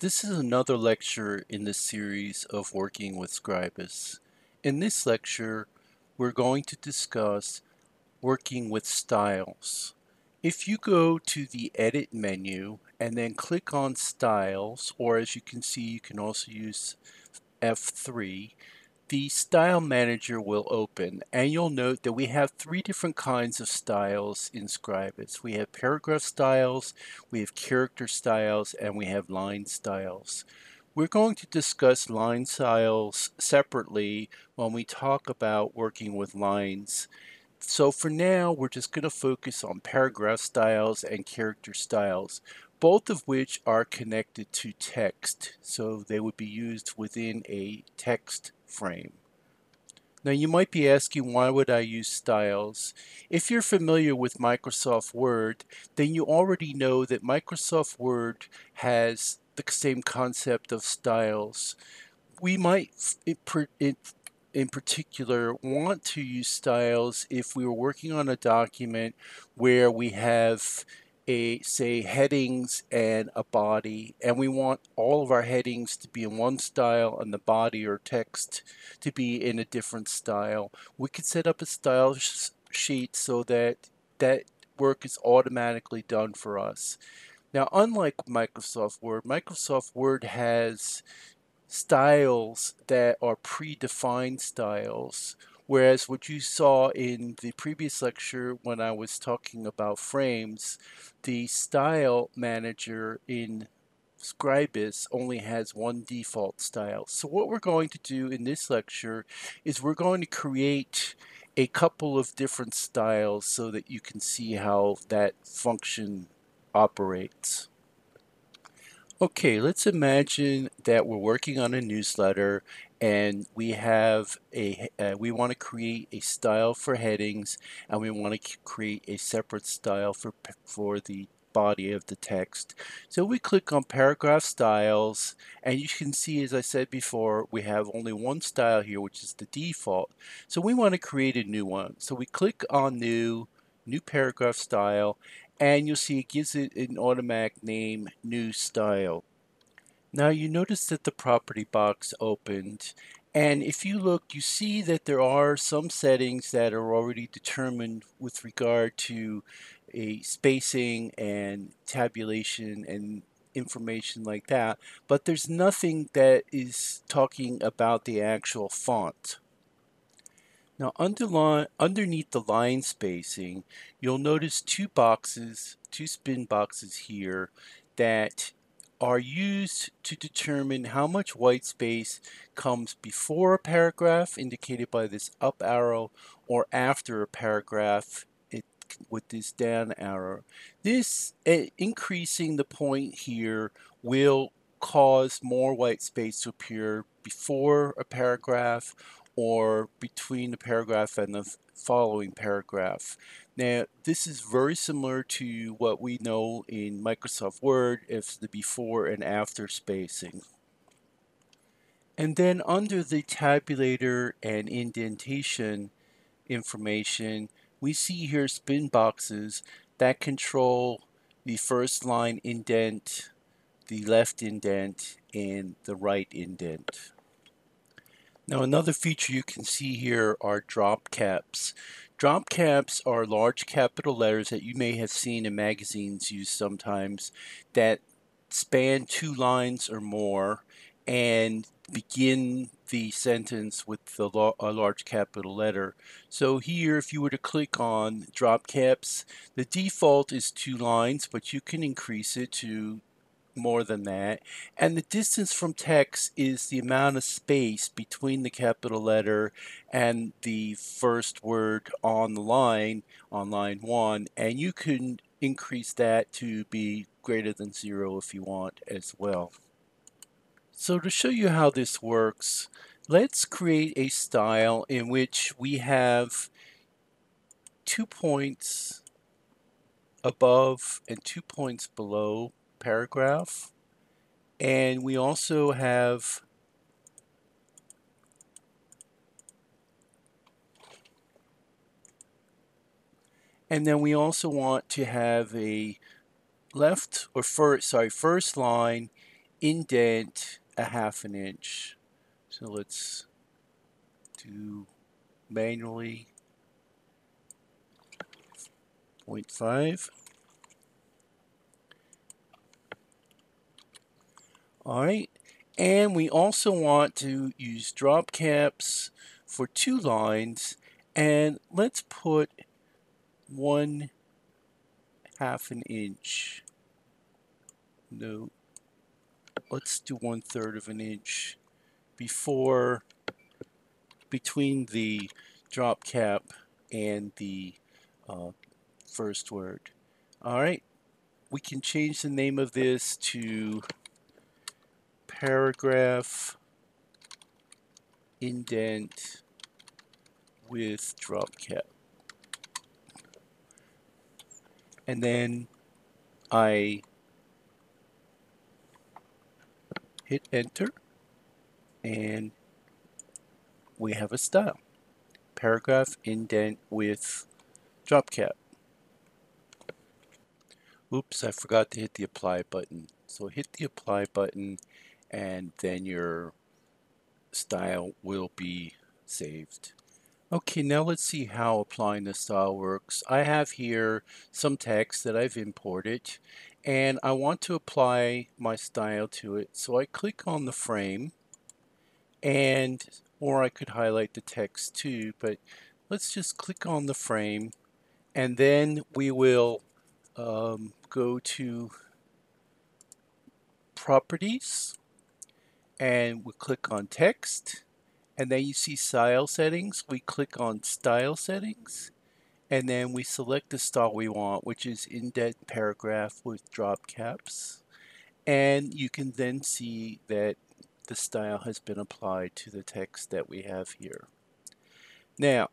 This is another lecture in the series of working with Scribus. In this lecture, we're going to discuss working with styles. If you go to the edit menu and then click on styles, or as you can see, you can also use F3, the style manager will open and you'll note that we have three different kinds of styles in Scribus. We have paragraph styles, we have character styles, and we have line styles. We're going to discuss line styles separately when we talk about working with lines. So for now, we're just going to focus on paragraph styles and character styles both of which are connected to text. So they would be used within a text frame. Now you might be asking why would I use styles? If you're familiar with Microsoft Word, then you already know that Microsoft Word has the same concept of styles. We might, in particular, want to use styles if we were working on a document where we have a say headings and a body and we want all of our headings to be in one style and the body or text to be in a different style. We could set up a style sh sheet so that that work is automatically done for us. Now unlike Microsoft Word Microsoft Word has styles that are predefined styles Whereas what you saw in the previous lecture when I was talking about frames, the style manager in Scribus only has one default style. So what we're going to do in this lecture is we're going to create a couple of different styles so that you can see how that function operates. Okay, let's imagine that we're working on a newsletter and we have a uh, we want to create a style for headings and we want to create a separate style for for the body of the text. So we click on paragraph styles and you can see as I said before we have only one style here which is the default. So we want to create a new one. So we click on new new paragraph style and you'll see it gives it an automatic name new style. Now you notice that the property box opened and if you look you see that there are some settings that are already determined with regard to a spacing and tabulation and information like that but there's nothing that is talking about the actual font. Now underneath the line spacing, you'll notice two boxes, two spin boxes here that are used to determine how much white space comes before a paragraph, indicated by this up arrow, or after a paragraph it, with this down arrow. This, uh, increasing the point here, will cause more white space to appear before a paragraph or between the paragraph and the following paragraph. Now, this is very similar to what we know in Microsoft Word as the before and after spacing. And then under the tabulator and indentation information, we see here spin boxes that control the first line indent, the left indent, and the right indent. Now another feature you can see here are drop caps. Drop caps are large capital letters that you may have seen in magazines used sometimes that span two lines or more and begin the sentence with the a large capital letter. So here if you were to click on drop caps, the default is two lines but you can increase it to more than that. And the distance from text is the amount of space between the capital letter and the first word on the line, on line one. And you can increase that to be greater than zero if you want as well. So to show you how this works, let's create a style in which we have two points above and two points below paragraph. And we also have and then we also want to have a left or first sorry first line indent a half an inch. So let's do manually 0.5. All right, and we also want to use drop caps for two lines, and let's put one half an inch. No, let's do one third of an inch before between the drop cap and the uh, first word. All right, we can change the name of this to paragraph indent with drop cap. And then I hit enter and we have a style. Paragraph indent with drop cap. Oops, I forgot to hit the apply button. So hit the apply button and then your style will be saved. Okay, now let's see how applying the style works. I have here some text that I've imported and I want to apply my style to it. So I click on the frame and or I could highlight the text too, but let's just click on the frame and then we will um, go to properties and we click on text. And then you see style settings. We click on style settings. And then we select the style we want which is indent paragraph with drop caps. And you can then see that the style has been applied to the text that we have here. Now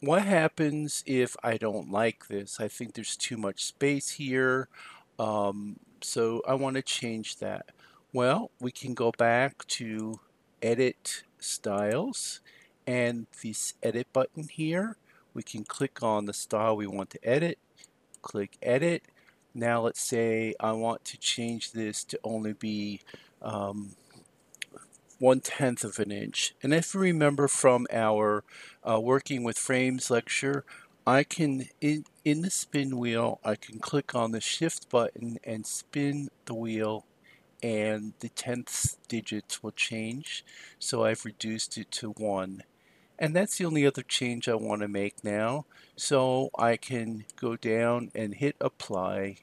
what happens if I don't like this? I think there's too much space here. Um, so I want to change that well we can go back to edit styles and this edit button here. We can click on the style we want to edit click edit. Now let's say I want to change this to only be um, one tenth of an inch. And if you remember from our uh, working with frames lecture I can in in the spin wheel I can click on the shift button and spin the wheel and the tenth digits will change. So I've reduced it to 1. And that's the only other change I want to make now. So I can go down and hit apply.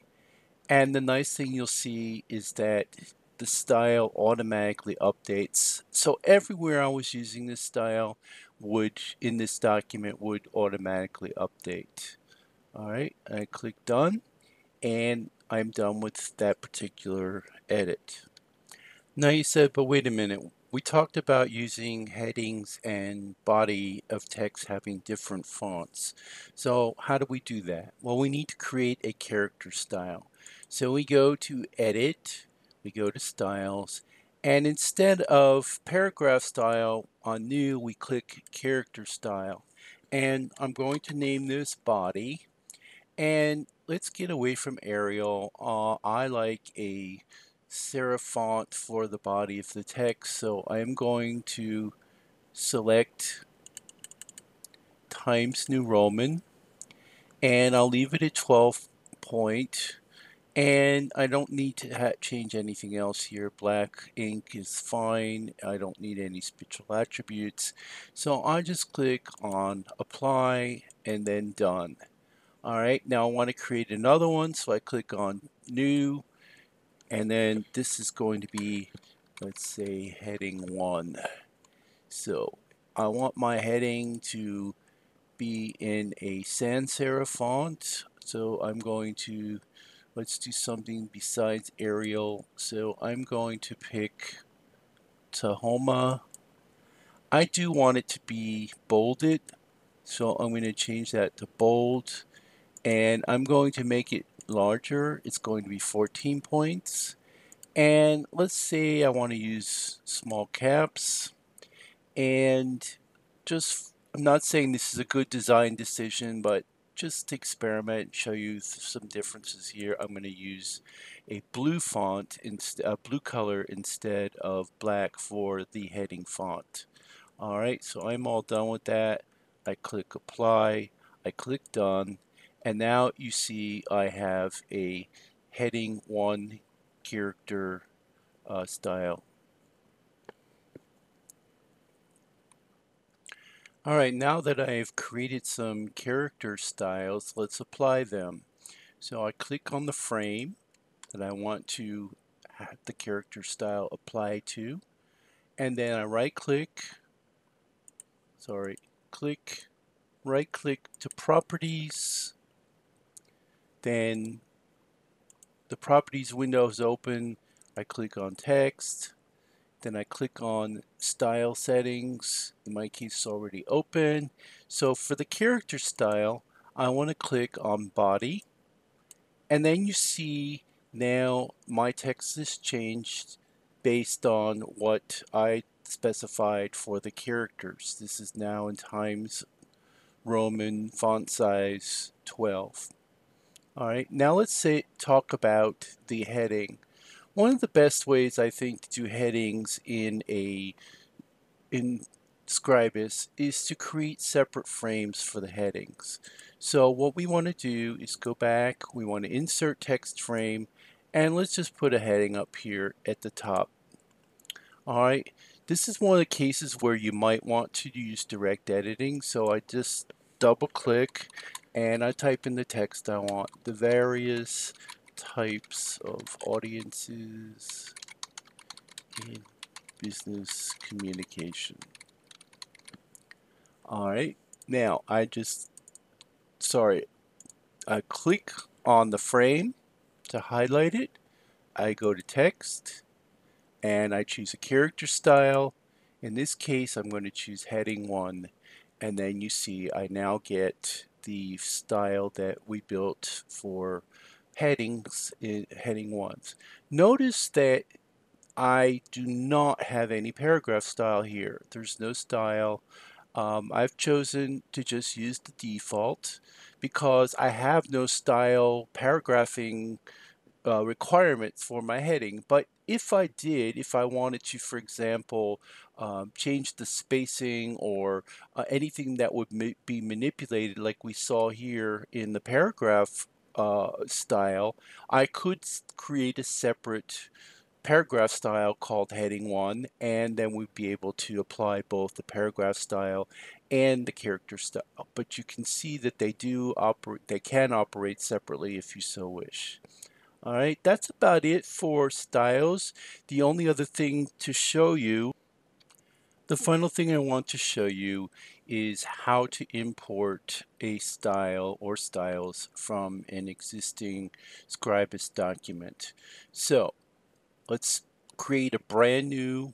And the nice thing you'll see is that the style automatically updates. So everywhere I was using this style would, in this document, would automatically update. Alright, I click done and I'm done with that particular edit. Now you said, but wait a minute, we talked about using headings and body of text having different fonts. So how do we do that? Well, we need to create a character style. So we go to edit, we go to styles, and instead of paragraph style on new, we click character style. And I'm going to name this body. And let's get away from Arial. Uh, I like a serif font for the body of the text, so I'm going to select Times New Roman, and I'll leave it at 12 point, and I don't need to change anything else here. Black ink is fine. I don't need any special attributes. So I just click on Apply and then Done. Alright, now I want to create another one, so I click on New, and then this is going to be, let's say, heading 1. So I want my heading to be in a sans serif font, so I'm going to, let's do something besides Arial. So I'm going to pick Tahoma. I do want it to be bolded, so I'm going to change that to bold and I'm going to make it larger. It's going to be 14 points. And let's say I want to use small caps and just, I'm not saying this is a good design decision, but just to experiment show you some differences here. I'm going to use a blue font, a blue color instead of black for the heading font. Alright, so I'm all done with that. I click apply, I click done, and now you see I have a heading 1 character uh, style. Alright, now that I've created some character styles, let's apply them. So I click on the frame that I want to have the character style apply to, and then I right click, sorry, click, right click to properties, then the properties window is open, I click on text, then I click on style settings. In my case, it's already open. So for the character style, I want to click on body. And then you see now my text is changed based on what I specified for the characters. This is now in Times Roman font size 12. All right, now let's say talk about the heading. One of the best ways I think to do headings in a in Scribus is to create separate frames for the headings. So what we want to do is go back, we want to insert text frame, and let's just put a heading up here at the top. Alright, this is one of the cases where you might want to use direct editing, so I just double click and I type in the text I want. The various types of audiences in business communication. Alright, now I just, sorry, I click on the frame to highlight it. I go to text and I choose a character style. In this case, I'm going to choose heading 1 and then you see I now get the style that we built for headings in heading ones. Notice that I do not have any paragraph style here. There's no style. Um, I've chosen to just use the default because I have no style paragraphing uh, requirements for my heading. But if I did, if I wanted to, for example, um, change the spacing or uh, anything that would ma be manipulated like we saw here in the paragraph uh, style, I could create a separate paragraph style called heading 1 and then we'd be able to apply both the paragraph style and the character style but you can see that they do operate they can operate separately if you so wish alright that's about it for styles the only other thing to show you the final thing I want to show you is how to import a style or styles from an existing Scribus document. So let's create a brand new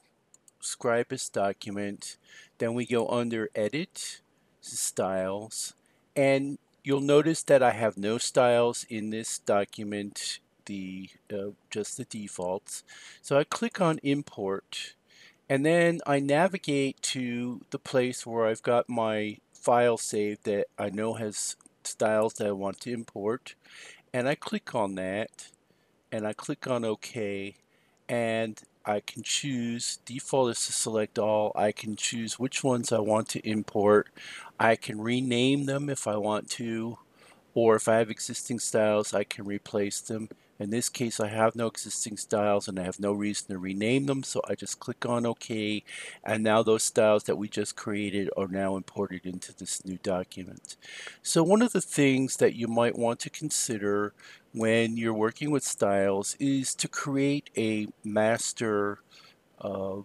Scribus document. Then we go under Edit, Styles, and you'll notice that I have no styles in this document, the uh, just the defaults. So I click on Import and then I navigate to the place where I've got my file saved that I know has styles that I want to import. And I click on that and I click on OK and I can choose default is to select all I can choose which ones I want to import I can rename them if I want to or if I have existing styles I can replace them in this case, I have no existing styles and I have no reason to rename them, so I just click on OK, and now those styles that we just created are now imported into this new document. So one of the things that you might want to consider when you're working with styles is to create a master uh,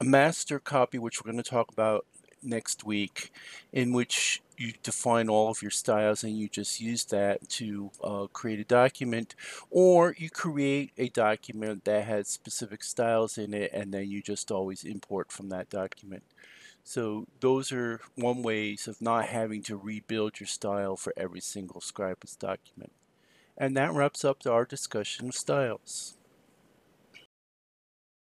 a master copy, which we're going to talk about next week, in which you define all of your styles and you just use that to uh, create a document or you create a document that has specific styles in it and then you just always import from that document. So those are one ways of not having to rebuild your style for every single Scribus document. And that wraps up our discussion of styles.